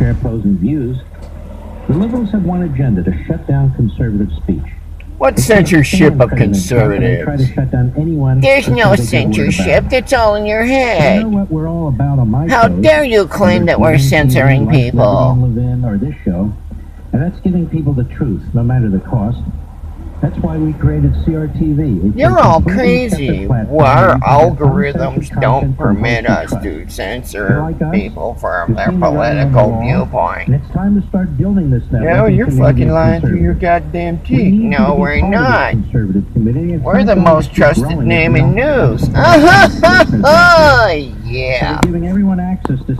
share opposing views. The liberals have one agenda to shut down conservative speech. What censorship of President Trump, and they Try to conservatives? shut down anyone There's no says they get word about censorship. it. It's all in your head. You know head. what we're all about on my How shows? dare you claim that we're censoring people? Levin or this show, and that's giving people the truth, no matter the cost. That's why we created CRTV. It's You're all crazy. Well, our where you can get algorithms don't permit us to censor Like us, people from their team that ran on the political viewpoint. And it's time to start building this network. No, you're fucking lying through your goddamn teeth. to No, we're part of this not. Conservative committee. It's We're the most trusted name in news. Oh, yeah. giving everyone access to